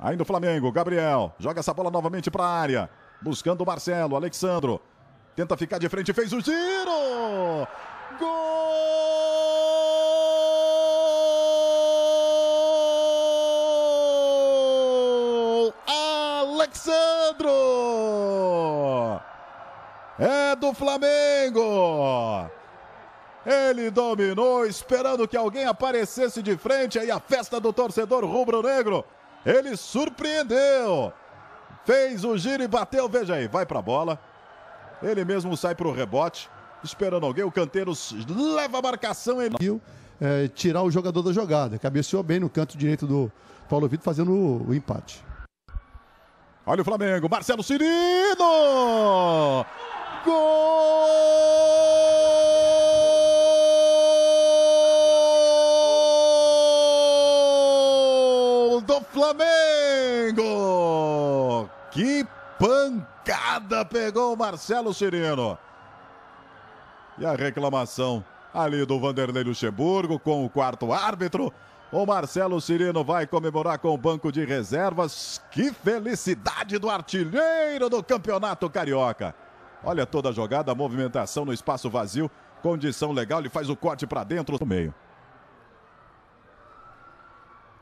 Ainda o Flamengo, Gabriel. Joga essa bola novamente para a área. Buscando o Marcelo, Alexandro. Tenta ficar de frente, fez o giro! Gol! Alexandro! É do Flamengo! Ele dominou, esperando que alguém aparecesse de frente. Aí a festa do torcedor rubro-negro. Ele surpreendeu. Fez o giro e bateu. Veja aí, vai para a bola. Ele mesmo sai para o rebote. Esperando alguém. O canteiro leva a marcação. Ele... É, tirar o jogador da jogada. Cabeceou bem no canto direito do Paulo Vitor, fazendo o, o empate. Olha o Flamengo. Marcelo Cirino! Gol! Do Flamengo. Que pancada pegou o Marcelo Cirino. E a reclamação ali do Vanderlei Luxemburgo com o quarto árbitro. O Marcelo Cirino vai comemorar com o banco de reservas. Que felicidade do artilheiro do Campeonato Carioca. Olha toda a jogada, a movimentação no espaço vazio. Condição legal, ele faz o corte para dentro no meio.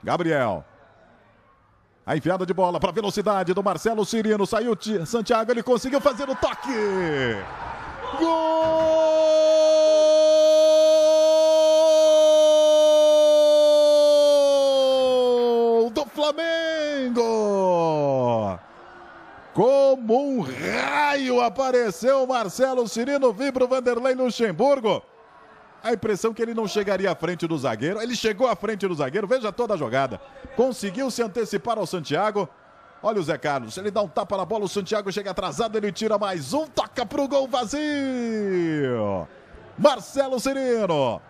Gabriel. A enfiada de bola para velocidade do Marcelo Cirino. Saiu Santiago, ele conseguiu fazer o toque. Gol do Flamengo! Como um raio apareceu Marcelo Cirino, vibra o Vanderlei Luxemburgo a impressão que ele não chegaria à frente do zagueiro. Ele chegou à frente do zagueiro, veja toda a jogada. Conseguiu se antecipar ao Santiago. Olha o Zé Carlos, ele dá um tapa na bola, o Santiago chega atrasado, ele tira mais um, toca pro gol vazio. Marcelo Sereno